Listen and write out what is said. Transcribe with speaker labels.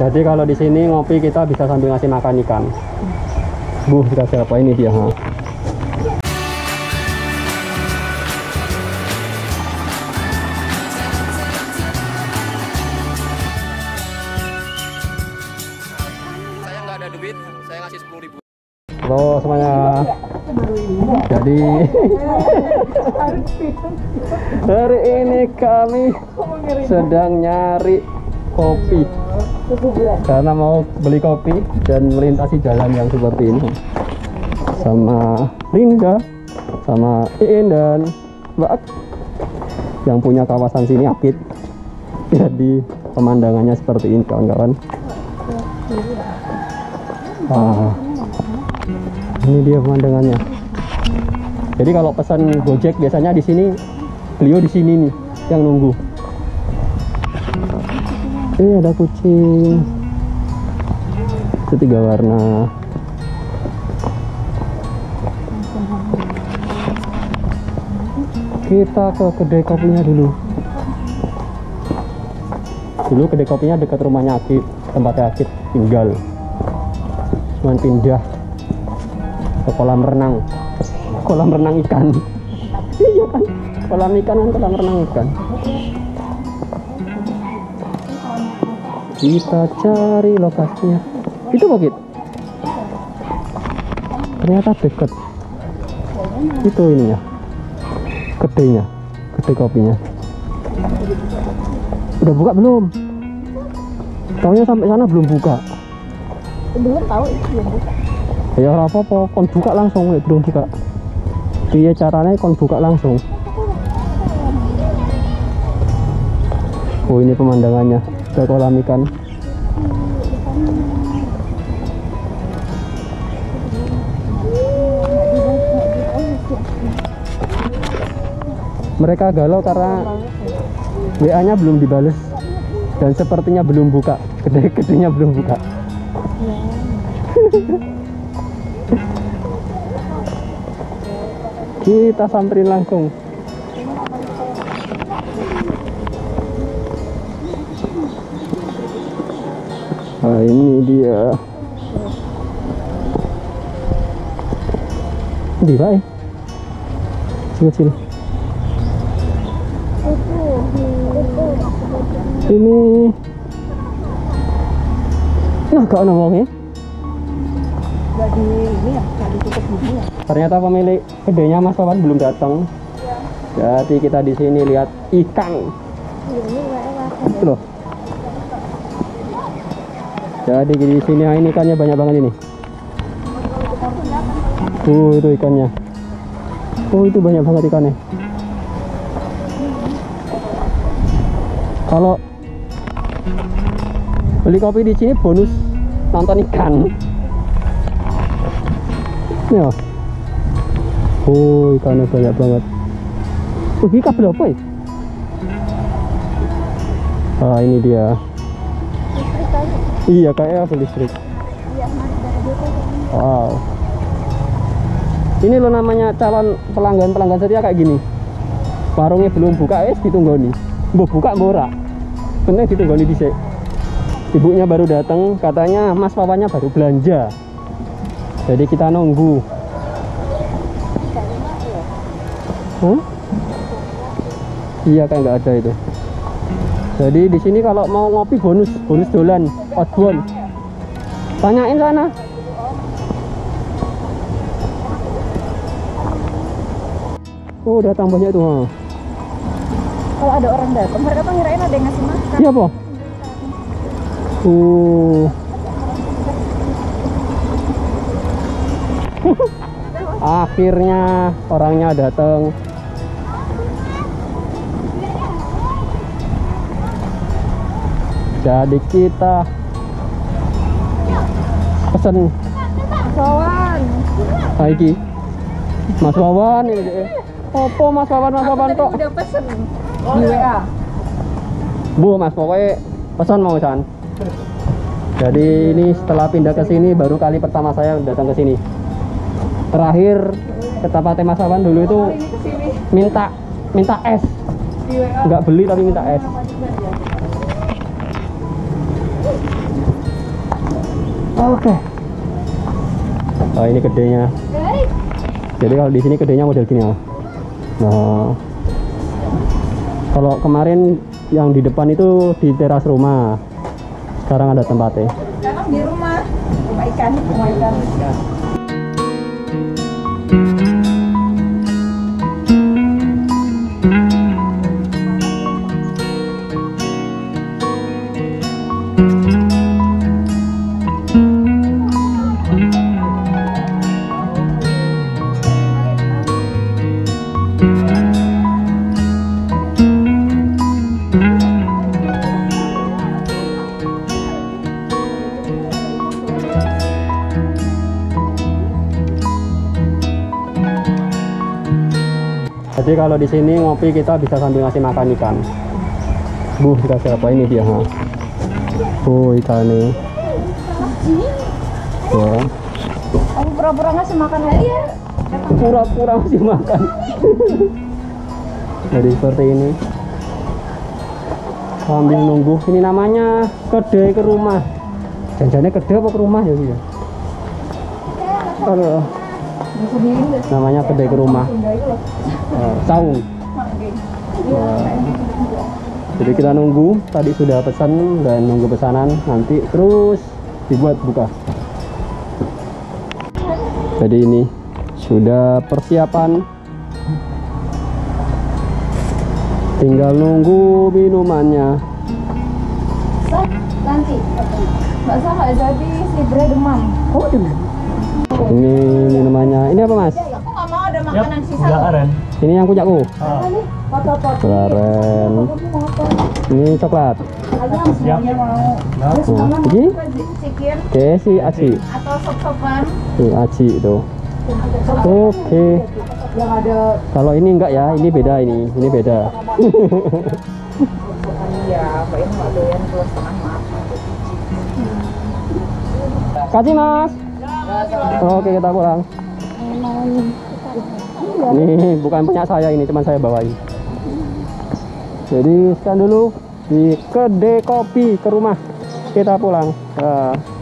Speaker 1: Jadi kalau di sini ngopi kita bisa sambil ngasih makan ikan. Bu, kita siapa ini dia? Ha? Halo semuanya. Jadi hari ini kami sedang nyari kopi karena mau beli kopi dan melintasi jalan yang seperti ini sama Linda, sama Iin dan Mbak Ak yang punya kawasan sini Akit. Jadi pemandangannya seperti ini kawan-kawan. Ah, ini dia pemandangannya. Jadi kalau pesan Gojek biasanya di sini beliau di sini nih yang nunggu. Ini ada kucing. Itu tiga warna. Kita ke kedai kopinya dulu. Dulu kedai kopinya dekat rumahnya Akit, tempatnya Akit tinggal. Cuman pindah ke kolam renang kolam renang ikan iya kan kolam ikan kan kolam renang ikan kita cari lokasinya itu bukit ternyata deket. Itu ininya. Kedainya kedai kopinya. Udah buka belum? Taunya sampai sana belum buka.
Speaker 2: Belum tahu itu belum buka.
Speaker 1: Ya ora apa-apa. Kon buka langsung ya belum buka. Piye caranya kon buka langsung? Oh ini pemandangannya ke kolam ikan mereka galau karena WA nya belum dibales. Dan sepertinya belum buka. Gede-gedenya belum buka. Kita samperin langsung nah ini dia di baik sini sini ini nah gak ada wongnya
Speaker 2: nggak di ini ya nggak ditutup dulu ya
Speaker 1: Ternyata pemilik kedainya Mas Wawan belum datang. Jadi kita di sini lihat ikan. Itu loh. Jadi di sini ah, ini ikannya banyak banget ini. Tuh itu ikannya. Oh itu banyak banget ikannya. Kalau beli kopi di sini bonus nonton ikan. Ya. Oh, ikannya banyak banget. Oh, ini kabel apa ya? Ah, ini dia. Iya, kayak kabel listrik. Wow. Ini lo namanya calon pelanggan pelanggan setia kayak gini. Warungnya belum buka, es ditunggoni. Mbok buka mbok ora. Penting ditunggoni dhisik. Ibunya baru datang, katanya Mas papanya baru belanja. Jadi kita nunggu. Hah? Iya kayak nggak ada itu. Jadi di sini kalau mau ngopi bonus, bonus dolan, outbound. Tanyain sana. Oh, udah tambahnya itu. ha.
Speaker 2: kalau ada orang datang mereka tuh ngirain ada yang ngasih makan
Speaker 1: Iya, po. Uh. Akhirnya orangnya datang. Jadi kita pesen
Speaker 2: kawan
Speaker 1: lagi. Mas Wawan ini. dia. Opo Mas Wawan Mas Wawan kok?
Speaker 2: udah pesen di WA
Speaker 1: Bu, Mas, pokoknya pesan mau San. Jadi ini setelah pindah ke sini baru kali pertama saya datang ke sini. Terakhir ke tempatnya Mas Awan dulu itu minta minta es, nggak beli tapi minta es. Oke. Oh ini gedenya. Jadi kalau di sini gedenya model gini ya. Nah, kalau kemarin yang di depan itu di teras rumah. Sekarang ada tempatnya.
Speaker 2: Sekarang di rumah. Rumah ikan. Rumah ikan.
Speaker 1: Jadi kalau di sini ngopi kita bisa sambil ngasih makan ikan. Buh, dikasih apa ini dia? Ha? Oh, ikan nih. Ya,
Speaker 2: Kamu pura-pura ngasih makan aja.
Speaker 1: pura-pura ngasih makan. Jadi seperti ini. Sambil nunggu. Ini namanya kedai ke rumah. Janjiannya kedai apa ke rumah ya? dia? Aduh, namanya kedai ke rumah. Eh, saung. Wah. Jadi kita nunggu, tadi sudah pesan dan nunggu pesanan, nanti terus dibuat buka. Jadi ini sudah persiapan. Tinggal nunggu minumannya.
Speaker 2: Nanti. Nggak jadi si demam. Oh demam.
Speaker 1: Ini minumannya. Ini apa mas?
Speaker 2: Aku mau ada makanan sisa.
Speaker 1: Ini yang punyaku.
Speaker 2: Kali foto-foto.
Speaker 1: Laren. Ini coklat.
Speaker 2: Ayam semuanya mau.
Speaker 1: Ini? Oke si Aci.
Speaker 2: atau sop-sopan
Speaker 1: Si Aci itu. Oke.
Speaker 2: yang ada
Speaker 1: Kalau ini enggak ya, ini beda ini. Ini beda.
Speaker 2: iya.
Speaker 1: Kasih mas. Oke kita pulang. Ini bukan punya saya ini, cuma saya bawain. Jadi sekian dulu di kedai kopi ke rumah. Kita pulang. Nah.